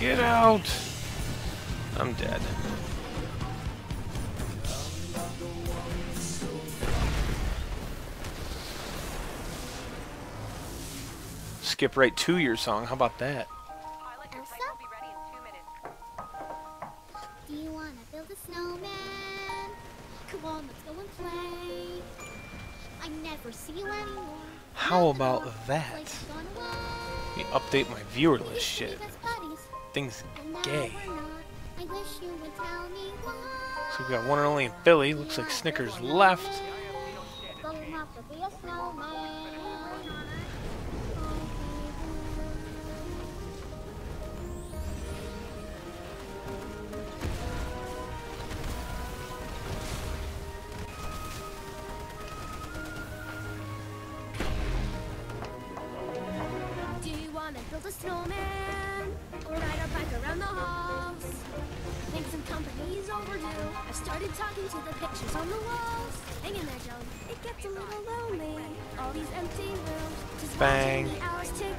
Get out! I'm dead. Skip right to your song. How about that? Pilot, your plane will be ready in two minutes. Do you wanna build a snowman? Come on, let's go and play. I never see you anymore. How about that? like you've gone away. Let me update my viewer list used to be shit. Things gay. we're not. I wish you would tell me why. So we got one and only in Philly. Looks like Snickers left. Doesn't have to be a snowman. Do you wanna build a snowman? A bike around the halls? Think some company's overdue. I started talking to the pictures on the walls. Hang in there, Joan. It gets a little lonely. All these empty rooms. Just Bang. the hours tick.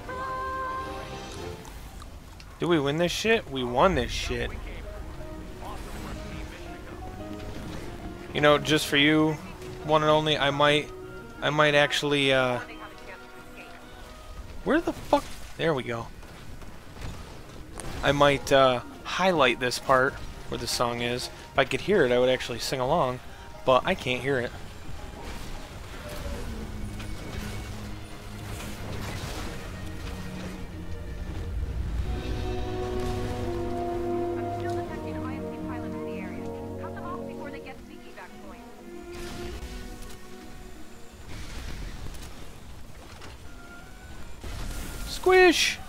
Did we win this shit? We won this shit. You know, just for you, one and only, I might, I might actually, uh, They have a chance to escape. where the fuck? There we go. I might, uh, highlight this part where the song is. If I could hear it, I would actually sing along, but I can't hear it. I'm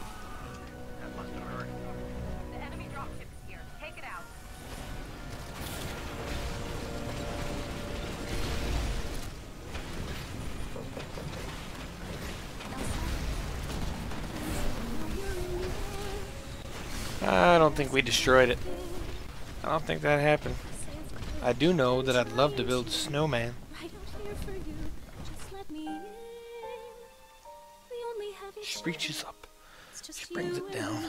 I don't think we destroyed it. I don't think that happened. I do know that I'd love to build a snowman. Right out here for you. Just let me in. We only have each She reaches up. She brings it down.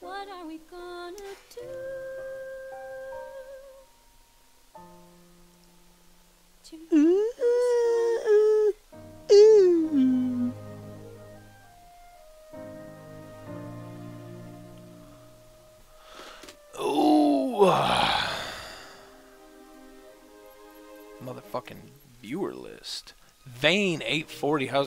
What are we gonna do? Motherfucking viewer list. Vane 840. How's